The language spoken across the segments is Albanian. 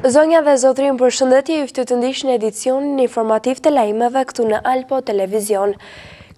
Zonja dhe zotërinj përshëndetje, ju ftoj të ndiqni edicionin informativ të lajmeve këtu në Alpo Televizion.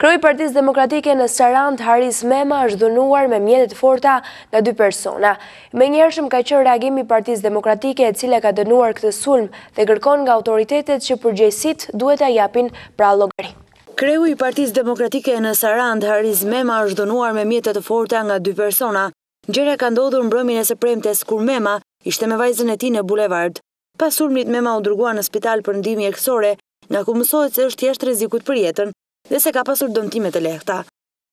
Kreu i Partisë Demokratike në Sarandë, Haris Mema është dhunuar me mjete të forta nga dy persona. I menjëhershëm ka qenë reagimi i Partisë Demokratike e cila ka dënuar këtë sulm dhe kërkon nga autoritetet që përgjegjësit duhet të japin pra llogari. Kreu i Partisë Demokratike në Sarandë, Haris Mema është dhunuar me mjete të forta nga dy persona. Ngjarja ka ndodhur mbrëmjen e së premtes kur Mema ishte me vajzën e tij në bulevard. Pas sulmit Mema u dërgua në spital për ndihmë mjekësore, nga ku mësohet se është jashtë rrezikut për jetën dhe se ka pasur dëmtime të lehta.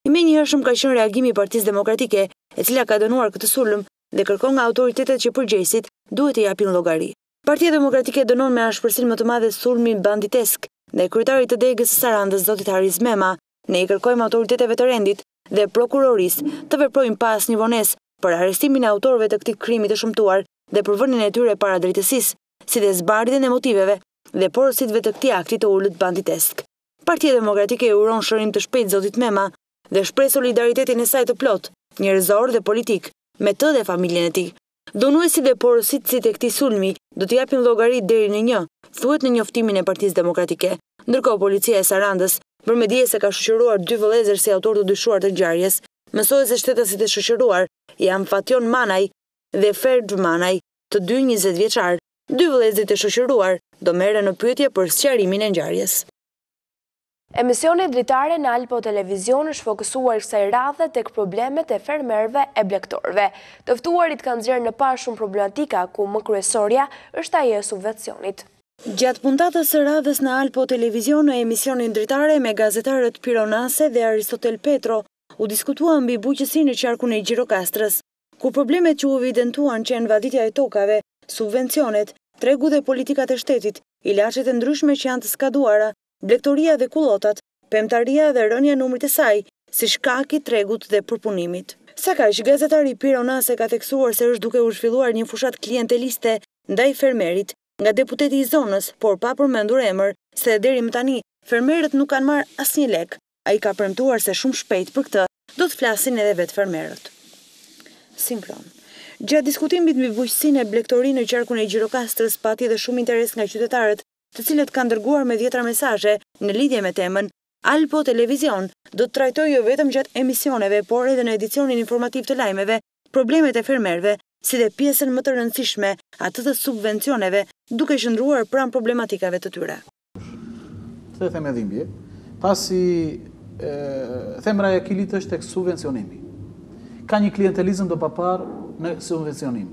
I menjëhershëm ka qenë reagimi i Partisë Demokratike, e cila ka dënuar këtë sulm dhe kërkon nga autoritetet që përgjegjësit duhet të japin llogari. Partia Demokratike dënon me ashpërsinë më të madhe sulmin banditesk ndaj kryetarit të degës së Sarandës, zotit Haris Mema. Ne i kërkojmë autoriteteve të rendit dhe prokurorisë të veprojnë pa asnjë vonesë për arrestimin e autorëve të këtij krimi të shëmtuar dhe për vënien e tyre para drejtësisë, si dhe zbardhjen e motiveve dhe porositësve të këtij akti të ulët banditesk. Partia Demokratike i uron shërim të shpejtë zotit Mema dhe shpreh solidaritetin e saj të plotë, njerëzor dhe politik, me të dhe familjen e tij. Dhunuesit dhe porositësit e këtij sulmi do të japin llogari deri në një, thuhet në njoftimin e Partisë Demokratike. Ndërkohë, policia e Sarandës, bën me dije se ka shoqëruar dy vëllezër si autorë të dyshuar të ngjarjes. Mësohet se shtetasit e shoqëruar janë Fatjon Manaj dhe Ferxh Manaj, të dy njëzet vjeçarë. Dy vëllezërit e shoqëruar do merren në pyetje për sqarimin e ngjarjes. Emisioni Dritare në Alpo Televizion është fokusuar kësaj radhe tek problemet e fermerëve e blegtorëve. Të ftuarit kanë nxjerrë në pah shumë problematika, ku më kryesorja është ajo e subvencionit. Gjatë puntatës së radhës në Alpo Televizion në emisionin Dritare me gazetarët Piro Nase dhe Aristotel Petro u diskutua mbi bujqësinë në qarkun e Gjirokastrës, ku problemet që u evidentuan qenë vaditja e tokave, subvencionet, tregu dhe politikat e shtetit, ilaçet e ndryshme që janë të skaduara blegtoria dhe kullotat, pemtaria dhe rënia e numrit të saj, si shkak i tregut dhe përpunimit. Sakaq, gazetari Piro Nase ka theksuar se është duke u zhvilluar një fushatë klienteliste ndaj fermerit, nga deputeti i zonës, por pa përmendur emër, se deri më tani, fermerët nuk kanë marrë asnjë lek. Ai ka premtuar se shumë shpejt për këtë, do të flasin edhe vetë fermerët. Sinkron. Gjatë diskutimit mbi bujqësinë e blegtorinë në qarkun e Gjirokastrës, pati dhe shumë interes nga qytetarët, të cilët kanë dërguar me dhjetëra mesazhe në lidhje me temën, Alpo Televizion do të trajtojë jo vetëm gjatë emisioneve, por edhe në edicionin informativ të lajmeve, problemet e fermerëve, si dhe pjesën më të rëndësishme, atë të subvencioneve, duke qëndruar pranë problematikave të tyre. Këtë e them me dhimbje, pasi themra e Akilit është tek subvencionimi. Ka një klientelizëm të paparë në subvencionim.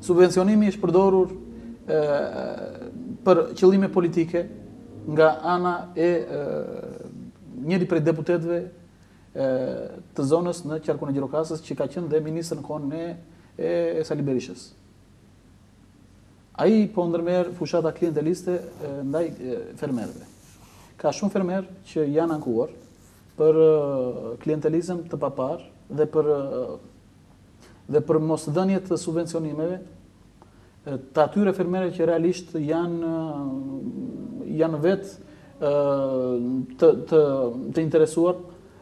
Subvencionimi është përdorur për qëllime politike nga ana e njërit prej deputetëve të zonës në Qarkun e Gjirokastrës që ka qenë dhe ministër në kohën e, e Sali Berishës. Ai po ndërmerr fushata klienteliste ndaj fermerëve. Ka shumë fermerë që janë ankuar për klientelizëm të paparë dhe për dhe për mosdhënie të subvencionimeve të atyre fermerëve që realisht janë janë vetë të, të, të interesuar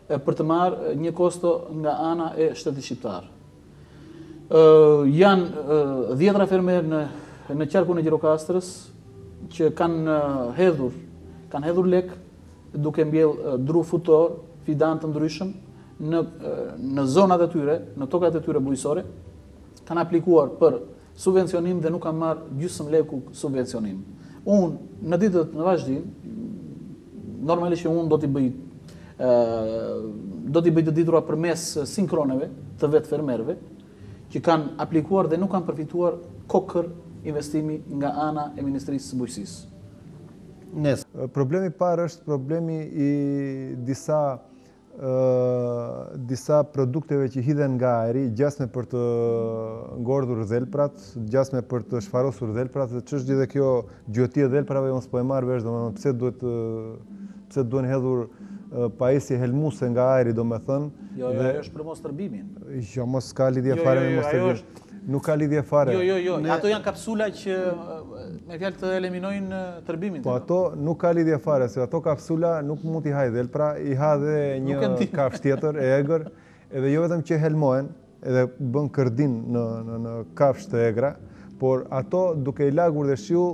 për të marrë një kosto nga ana e shtetit shqiptar. Janë dhjetëra fermerë në, në qarkun e Gjirokastrës që kanë hedhur, kanë hedhur lekë duke mbjellë drufrutorë, fidanë të ndryshëm, në, në zonat e tyre, në tokat e tyre bujqësore, kanë aplikuar për subvencionim dhe nuk kanë marrë gjysmë leku subvencionim. Unë, në ditët në vazhdim, normalisht që unë do t'i bëj do t'i bëj të ditura përmes sinkroneve të vetë fermerëve, që kanë aplikuar dhe nuk kanë përfituar kokërr investimi nga ana e Ministrisë së Bujqësisë. Nes. Problemi i parë është problemi i disa disa produkteve që hidhen nga ajri, gjasme për të ngordhur dhelprat, gjasme për të shfarosur dhelprat, dhe ç'është gjithë kjo gjueti e dhelprave, unë s'po e marr vesh, domethënë pse duhet pse duhen hedhur pajisje helmuse nga ajri, domethënë. Jo, jo, ajo është për mostërbimin. Jo, mo, s'ka lidhje fare me mostërbimin. Nuk ka lidhje fare. Jo, jo, jo. Ato janë kapsula që me fjalë të eliminojnë tërbimin. Po ato nuk ka lidhje fare, se ato kapsula nuk mund t'i hajë dhelpra, i ha dhe një kafshë tjetër e egër, edhe jo vetëm që helmohen, edhe bëjnë kërdinë në në në kafshë të egra, por ato duke i lagur dhe shiu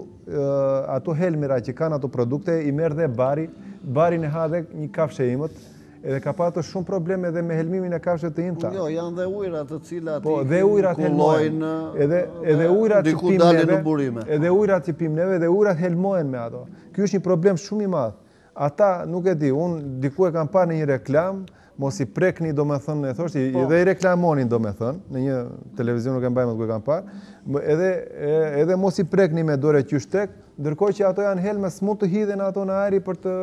ato helmira që kanë ato produkte i merr dhe bari, barin e ha dhe një kafshë e imët, Edhe ka patur shumë probleme dhe me helmimin e kafshëve të imta. Jo, janë dhe ujërat të cilat po, i dhe ujërat helmohen. Edhe edhe ujërat që pimë neve. Burime. Edhe ujërat që pimë neve dhe ujërat helmohen me ato. Ky është një problem shumë i madh. Ata nuk e di, unë diku e kam parë në një reklamë, mos i prekni domethënë e thoshti, po. edhe i reklamonin domethënë në një televizion nuk e mbaj mend ku e kam parë. Edhe edhe mos i prekni me dorë qysh tek, ndërkohë që ato janë helme, s'mund të hidhen ato në ajër për të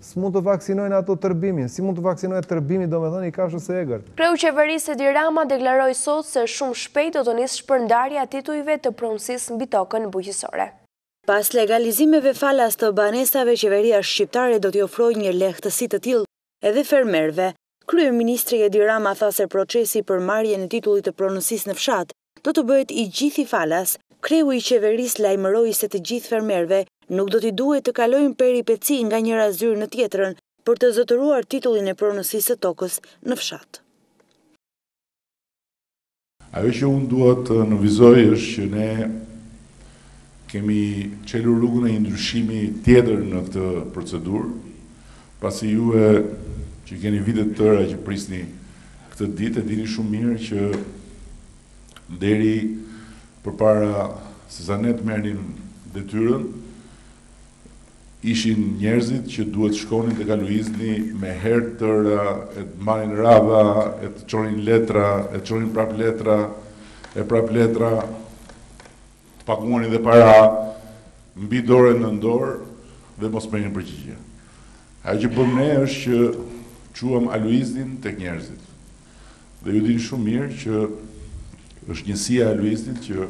S'mund të vaksinojnë ato tërbimin. Si mund të vaksinohet tërbimi domethënë i kafshës së egër? Kreu i qeverisë Edi Rama deklaroi sot se shumë shpejt do të nisë shpërndarja e titujve të pronësisë mbi tokën bujqësore. Pas legalizimeve falas të banesave qeveria shqiptare do t'i ofrojë një lehtësi të tillë edhe fermerëve. Kryeministri Edi Rama tha se procesi për marrjen e titullit të pronësisë në fshat do të bëhet i gjithi falas, kreu i qeverisë lajmëroi se të gjithë fermerëve nuk do t'i duhet të kalojnë peripeci nga njëra zyrë në tjetrën për të zotëruar titullin e pronësisë së tokës në fshat. Ajo që unë dua të nënvizoj është që ne kemi çelur rrugën e një ndryshimi tjetër në këtë procedurë, Pasi juve që keni vite të tëra që prisni këtë ditë e dini shumë mirë që deri përpara se sa ne të merrnim detyrën ishin njerëzit që duhet shkonin tek Aluizni me herë të tëra e të mbanin radha e të çonin letra e të çonin prap letra e prap letra Të paguanin dhe para mbi dorë e nën dorë dhe mos merrnin përgjigje. Ajo që bëmë ne është që çuam Aluiznin tek njerëzit. Dhe ju dini shumë mirë që është njësia e Aluiznit që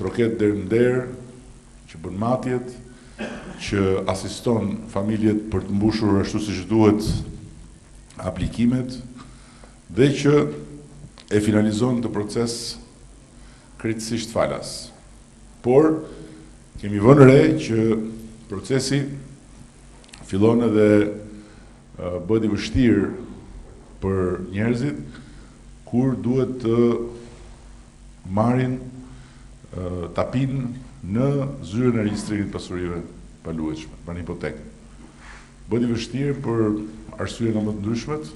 troket derë në derë, që bën matjet, që asiston familjet për të mbushur ashtu siç duhet aplikimet dhe që e finalizon këtë proces krejtësisht falas. Por, kemi vënë re që procesi fillon edhe bëhet i vështirë për njerëzit kur duhet të marrin tapinë në zyrën e regjistrimit pasurive paluajtshme, pra në hipotekë. Bëhet i vështirë për arsye nga më të ndryshmet,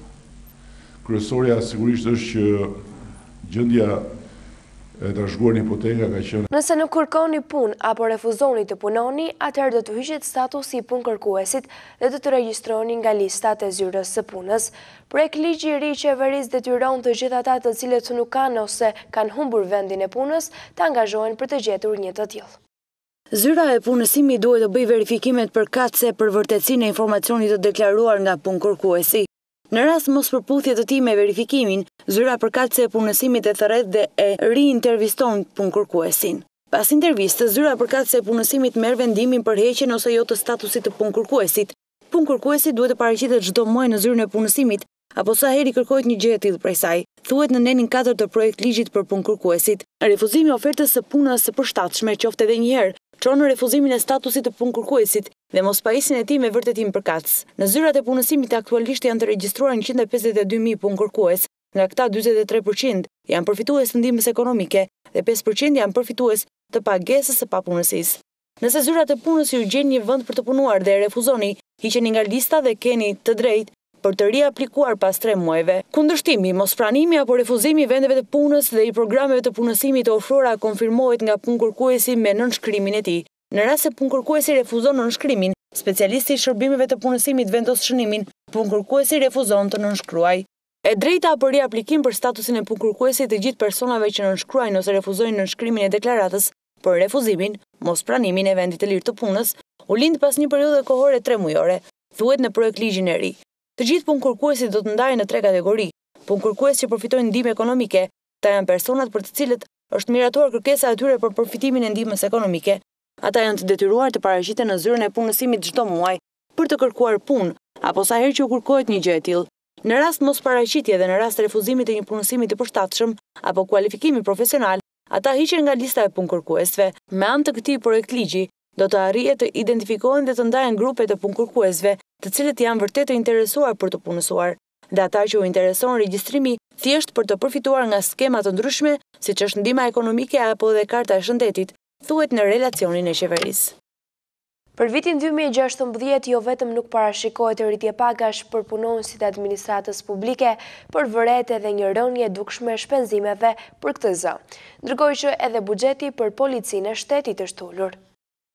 Kryesorja sigurisht është që gjendja e trashëguar në hipoteka ka qenë e. Nëse nuk kërkoni punë apo refuzoni të punoni, atëherë do t'u hiqet statusi i punëkërkuesit dhe do të çregjistroheni nga listat e Zyrës së Punës. Projektligji i ri i Qeverisë detyron të gjithë ata të cilët nuk kanë ose kanë humbur vendin e punës të angazhohen për të gjetur një të tillë. Zyra e Punësimit duhet të bëjë verifikimet përkatëse për vërtetësinë e informacionit të deklaruar nga punëkërkuesi. Në rast mospërputhje të tij me verifikimin, Zyra Përkatëse e Punësimit e thërret dhe e riinterviston punëkërkuesin. Pas intervistës, Zyra Përkatëse e Punësimit merr vendimin për heqjen ose jo të statusit të punëkërkuesit. Punëkërkuesi duhet të paraqitet çdo muaj në Zyrën e Punësimit apo sa herë i kërkohet një gjë e tillë prej saj, thuhet në nenin katër të Projektligjit për Punëkërkuesit. Refuzimi i ofertës së punës së përshtatshme, qoftë edhe një herë, çon në refuzimin e statusit të punëkërkuesit dhe mospajisjen e tij me vërtetim përkatës. Në zyrat e punësimit aktualisht janë të regjistruar njëqind e pesëdhjetë e dy mijë punëkërkues, nga këta dyzet e tre për qind janë përfitues të ndihmës ekonomike dhe pesë për qind janë përfitues të pagesës së papunësisë. Nëse zyrat e punës ju gjejnë një vend për të punuar dhe e refuzoni, hiqeni nga lista dhe keni të drejtë për të riaplikuar pas tre muajve. Kundërshtimi, mospranimi apo refuzimi i vendeve të punës dhe i programeve të punësimit të ofruara konfirmohet nga punëkërkuesi me nënshkrimin e tij. Në rast se punëkërkuesi refuzon nënshkrimin, specialisti i shërbimeve të punësimit vendos shënimin, Punëkërkuesi refuzon të nënshkruajë. E drejta për riaplikim për statusin e punëkërkuesit të gjithë personave që nënshkruajnë ose refuzojnë nënshkrimin e deklaratës për refuzimin, mospranimin e vendit të lirë të punës, u lind pas një periudhe kohore tremujore, thuhet në projektligjin e ri. Të gjithë punëkërkuesit do të ndahen në tre kategori, punëkërkues që përfitojnë ndihmë ekonomike, ata janë personat për të cilët është miratuar kërkesa e tyre për përfitimin e ndihmës ekonomike, ata janë të detyruar të paraqiten në zyrën e punësimit çdo muaj për të kërkuar punë apo sa herë që u kërkohet një gjë e tillë. Në rast mosparaqitje dhe në rast refuzimi të një punësimi të përshtatshëm apo kualifikimi profesional, Ata hiqen nga lista e punëkërkuesve. Me anë të këtij projektligji, do të arrihet të identifikohen dhe të ndahen grupe të punëkërkuesve të cilët janë vërtet të interesuar për t'u punësuar dhe ata që u intereson regjistrimi thjesht për të përfituar nga skema të ndryshme siç është ndihma ekonomike apo dhe karta e shëndetit, thuhet në relacionin e qeverisë. Për vitin dy mijë e gjashtëmbëdhjetë jo vetëm nuk parashikohet rritje pagash për punonjësit e administratës publike, por vërehet edhe një rënie e dukshme e shpenzimeve për këtë zë. Ndërkohë që edhe buxheti për Policinë e Shtetit është ulur.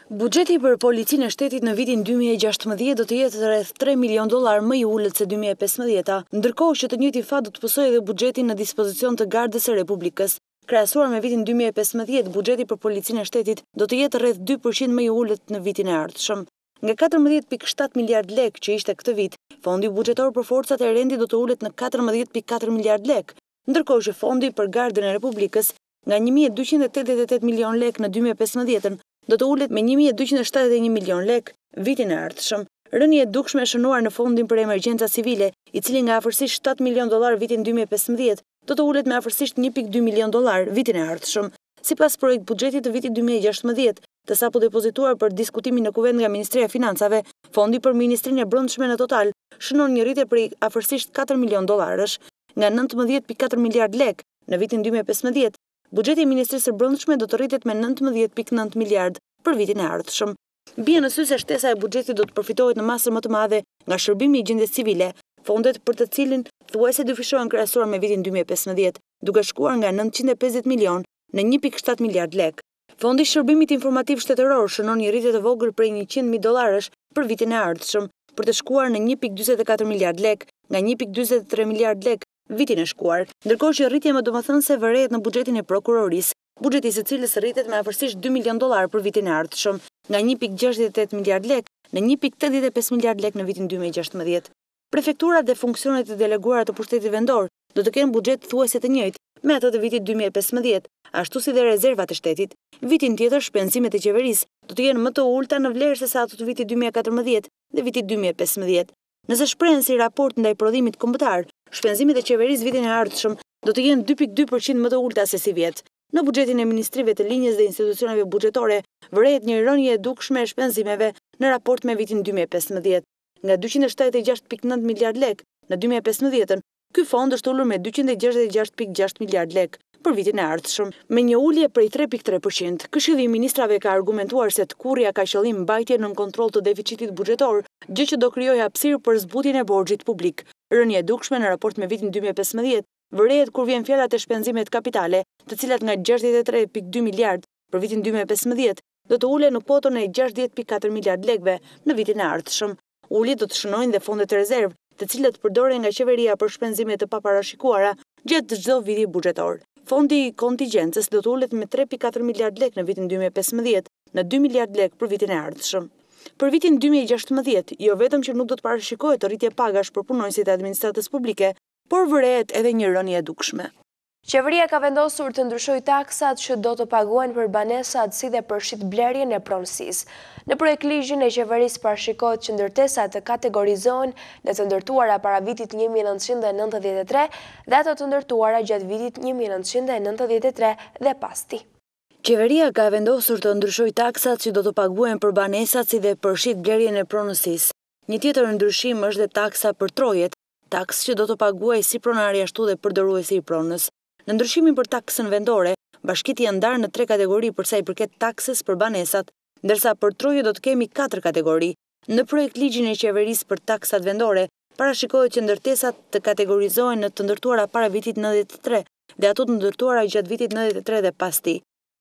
Buxheti për Policinë e Shtetit në vitin dy mijë e gjashtëmbëdhjetë do të jetë rreth tre milionë dollarë më i ulët se dy mijë e pesëmbëdhjeta, ndërkohë që të njëjtin fat do të pësojë edhe buxheti në dispozicion të Gardës së Republikës. Krahasuar me vitin dy mijë e pesëmbëdhjetë, buxheti për Policinë e Shtetit do të jetë rreth dy për qind më i ulët në vitin e ardhshëm. Nga katërmbëdhjetë pikë shtatë miliardë lekë që ishte këtë vit, fondi buxhetor për Forcat e Rendit do të ulet në katërmbëdhjetë pikë katër miliardë lekë, ndërkohë që fondi për Gardën e Republikës nga një mijë e dyqind e tetëdhjetë e tetë milionë lekë në dy mijë e pesëmbëdhjetë do të ulet me një mijë e dyqind e shtatëdhjetë e një milionë lekë vitin e ardhshëm, rënie e dukshme e shënuar në Fondin për Emergjenca Civile, i cili nga afërsisht shtatë milionë dollarë vitin dy mijë e pesëmbëdhjetë, do të ulet me afërsisht një pikë dy milionë dollarë vitin e ardhshëm, sipas projektbuxhetit të vitit dy mijë e gjashtëmbëdhjetë, të sapo depozituar për diskutimin në Kuvend nga Ministria e Financave. Fondi për Ministrinë e Brendshme në total shënon një rritje prej afërsisht katër milionë dollarësh, nga nëntëmbëdhjetë pikë katër miliardë lekë në vitin dy mijë e pesëmbëdhjetë, Buxheti i Ministrisë së Brendshme do të rritet me nëntëmbëdhjetë pikë nëntë miliardë për vitin e ardhshëm. Bie në sy se shtesa e buxhetit do të përfitohet në masën më të madhe nga shërbimi i gjendjes civile, fondet për të cilin thuajse dyfishohen krahasuar me vitin dy mijë e pesëmbëdhjetë, duke shkuar nga nëntëqind e pesëdhjetë milionë në një pikë shtatë miliardë lekë. Fondi i Shërbimit Informativ Shtetëror shënon një rritje të vogël prej njëqind mijë dollarësh për vitin e ardhshëm, për të shkuar në një pikë dyzet e katër miliardë lekë, nga një pikë dyzet e tre miliardë lekë vitin e shkuar, ndërkohë që rritje më domethënëse vërehet në buxhetin e Prokurorisë, buxheti i së cilës rritet me afërsisht dy milionë dollarë për vitin e ardhshëm, nga një pikë gjashtëdhjetë e tetë miliardë lekë, në një pikë tetëdhjetë e pesë miliardë lekë në vitin dy mijë e gjashtëmbëdhjetë. Prefekturat dhe funksionet e deleguara të pushtetit vendor do të kenë buxhet thuajse të njëjtë me atë të vitit dy mijë e pesëmbëdhjetë, ashtu si dhe rezervat e shtetit. Vitin tjetër shpenzimet e qeverisë do të jenë më të ulëta në vlerë sesa ato të vitit dy mijë e katërmbëdhjetë dhe vitit dy mijë e pesëmbëdhjetë. Nëse shprehen si raport ndaj prodhimit kombëtar, shpenzimet e qeverisë vitin e ardhshëm do të jenë dy pikë dy përqind më të ulëta se sivjet. Në buxhetin e ministrive të linjës dhe institucioneve buxhetore vërehet një rënie e dukshme e shpenzimeve në raport me vitin dy mijë e pesëmbëdhjetë, nga dyqind e shtatëdhjetë e gjashtë pikë nëntë miliardë lekë në dy mijë e pesëmbëdhjetë, Ky fond është ulur me dyqind e gjashtëdhjetë e gjashtë pikë gjashtë miliardë lekë për vitin e ardhshëm, me një ulje prej tre pikë tre për qind. Këshilli i Ministrave ka argumentuar se tkurrja ka qëllim mbajtjen nën kontroll të deficitit buxhetor, gjë që do krijojë hapësirë për zbutjen e borxhit publik. Rënie e dukshme në raport me vitin dy mijë e pesëmbëdhjetë vërehet kur vjen fjala te shpenzimet kapitale, të cilat nga gjashtëdhjetë e tre pikë dy miliardë për vitin dy mijë e pesëmbëdhjetë, do të ulen në kuotën e gjashtëdhjetë pikë katër miliardë lekëve në vitin e ardhshëm. Ulje do të shënojnë dhe fondet rezervë, të cilët përdoren nga qeveria për shpenzime të paparashikuara gjatë çdo viti buxhetor. Fondi i kontigjencës do të ulet me tre pikë katër miliardë lekë në vitin dy mijë e pesëmbëdhjetë, në dy miliardë lekë për vitin e ardhshëm. Për vitin dy mijë e gjashtëmbëdhjetë, jo vetëm që nuk do të parashikohet rritje pagash për punonjësit e administratës publike, por vërehet edhe një rënie e dukshme. Qeveria ka vendosur të ndryshojë taksat që do të paguhen për banesat si dhe për shitblerjen e pronësisë. Në projektligjin e Qeverisë parashikohet që ndërtesat të kategorizohen në të ndërtuara para vitit një mijë e nëntëqind e nëntëdhjetë e tre dhe ato të ndërtuara gjatë vitit një mijë e nëntëqind e nëntëdhjetë e tre dhe pas tij. Qeveria ka vendosur të ndryshojë taksat që do të paguhen për banesat si dhe për shitblerjen e pronësisë. Një tjetër ndryshim është dhe taksa për trojet, Taksë që do të paguajë si pronari ashtu dhe përdoruesi i pronës. Në ndryshimin për taksën vendore, bashkitë janë ndarë në tre kategori përsa i përket taksës për banesat, ndërsa për trojet do të kemi katër kategori. Në projektligjin e qeverisë për taksat vendore, parashikohet që ndërtesat të kategorizohen në të ndërtuara para vitit nëntëdhjetë e tre dhe ato të ndërtuara gjatë vitit nëntëdhjetë e tre dhe pas tij.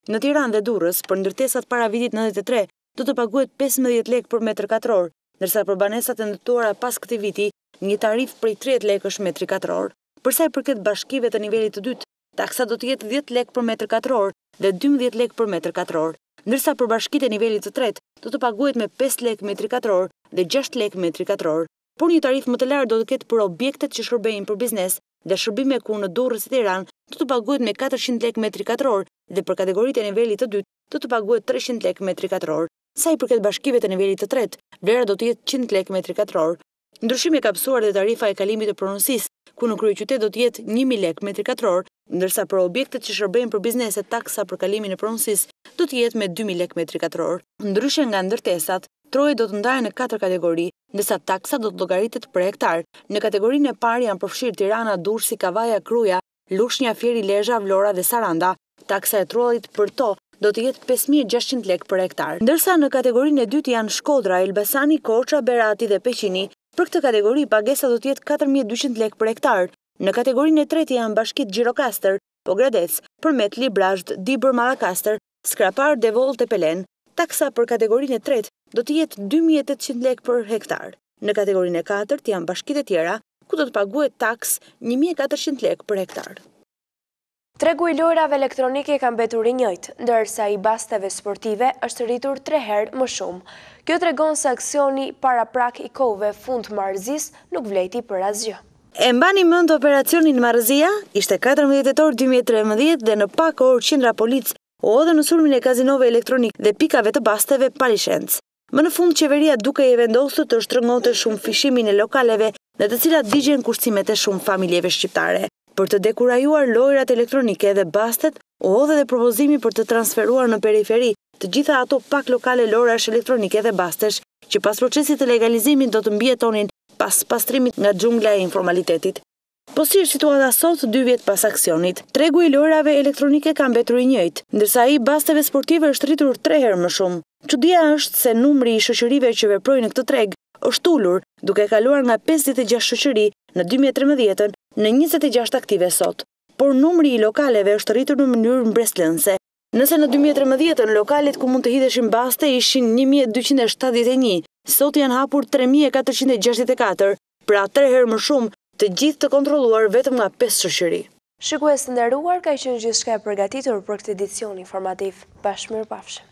Në Tiranë dhe Durrës, për ndërtesat para vitit nëntëdhjetë e tre, do të paguhet pesëmbëdhjetë lekë për metër katror, ndërsa për banesat e ndërtuara pas këtij viti, një tarifë prej tridhjetë lekësh metri katror. Përsa i përket bashkive të nivelit të dytë, taksa do të jetë dhjetë lekë për metër katror dhe dymbëdhjetë lekë për metër katror, ndërsa për bashkitë e nivelit të tretë do të paguhet me pesë lekë metri katror dhe gjashtë lekë metri katror. Por një tarifë më të lartë do të ketë për objektet që shërbejnë për biznes dhe shërbime ku në Durrës e Tiranë do të paguhet me katërqind lekë metri katror dhe për kategoritë e nivelit të dytë do të paguhet treqind lekë metri katror. Sa i përket bashkive të nivelit të tretë, vlera do të jetë njëqind lekë metri katror. Ndryshim ka pësuar dhe tarifa e kalimit të pronësisë, ku në kryeqytet do të jetë një mijë lekë metri katror, ndërsa për objektet që shërbejnë për bizneset taksa për kalimin e pronësisë do të jetë me dy mijë lekë metri katror. Ndryshe nga ndërtesat, trojet do të ndahen në katër kategori, ndërsa taksa do të llogaritet për hektar. Në kategorinë e parë janë përfshirë Tirana, Durrësi, Kavaja, Kruja, Lushnja, Fieri, Lezha, Vlora dhe Saranda. Taksa e truallit për to do të jetë pesë mijë e gjashtëqind lekë për hektar. Ndërsa në kategorinë e dytë janë Shkodra, Elbasani, Korça, Berati dhe Peqini. Për këtë kategori pagesa do të jetë katër mijë e dyqind lekë për hektar. Në kategorinë e tretë janë bashkitë Gjirokastër, Pogradec, Përmet, Librazhd, Dibër, Mallakastër, Skrapar, Devoll, Tepelenë. Taksa për kategorinë e tretë do të jetë dy mijë e tetëqind lekë për hektar. Në kategorinë e katërt janë bashkitë e tjera ku do të paguhet taksë një mijë e katërqind lekë për hektar. Tregu i lojrave elektronike ka mbetur i njëjtë, ndërsa i basteve sportive është rritur tre herë më shumë. Kjo tregon se aksioni paraprak i kohëve Fund marrëzisë nuk vlejti për asgjë. E mbani mend operacionin Marrëzia? Ishte katërmbëdhjetë tetor dy mijë e trembëdhjetë dhe në pak orë qindra policë u hodhën në sulmin e kazinove elektronike dhe pikave të basteve pa licencë. Më në fund qeveria dukej e vendosur të shtrëngonte shumëfishimin e lokaleve në të cilat digjen kursimet e shumë familjeve shqiptare. Për të dekurajuar lojërat elektronike dhe bastet u hodh edhe propozimi për të transferuar në periferi të gjitha ato pak lokale lojrash elektronike dhe bastesh që pas procesit të legalizimit do të mbijetonin Pas pastrimit nga xhungla e informalitetit, Po si është situata sot, dy vjet pas aksionit? Tregu i lojërave elektronike ka mbetur i njëjtë, ndërsa ai i basteve sportive është rritur tre herë më shumë. Çudia është se numri i shoqërive që veprojnë në këtë treg është ulur, duke kaluar nga pesëdhjetë e gjashtë shoqëri në dy mijë e trembëdhjetë në njëzet e gjashtë aktive sot. Por numri i lokaleve është rritur në mënyrë mbresëlënëse. Nëse në dy mijë e trembëdhjetë lokalet ku mund të hidheshin baste ishin një mijë e dyqind e shtatëdhjetë e një, sot janë hapur tre mijë e katërqind e gjashtëdhjetë e katër, pra tre herë më shumë, të gjithë të kontrolluar vetëm nga pesë shoqëri. Shikues të nderuar, ka qenë gjithçka e përgatitur për këtë edicion informativ. Bashkë mirupafshim.